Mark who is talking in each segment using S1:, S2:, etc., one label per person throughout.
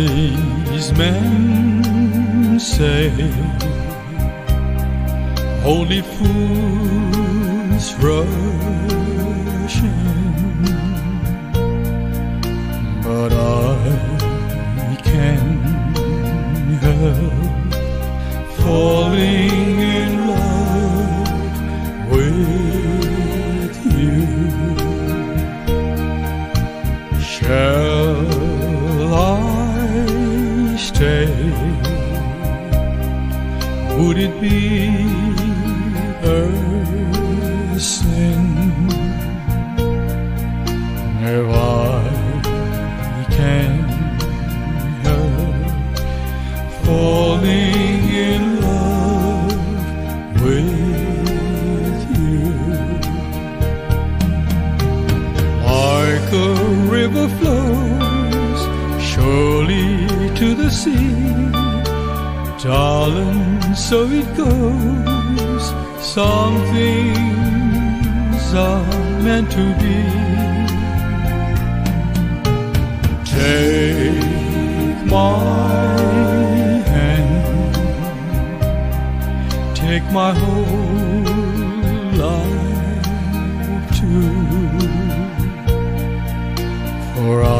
S1: Wise men say holy fools rush stay? Would it be the darling, so it goes. Some things are meant to be. Take my hand, take my whole life too for I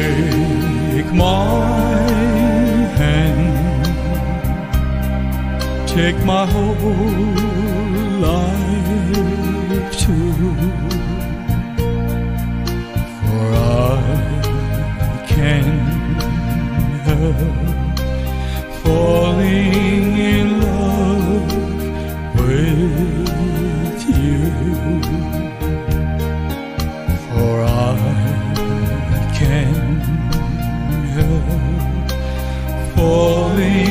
S1: take my whole life too. For I can't help falling in love with you. For I can't help falling.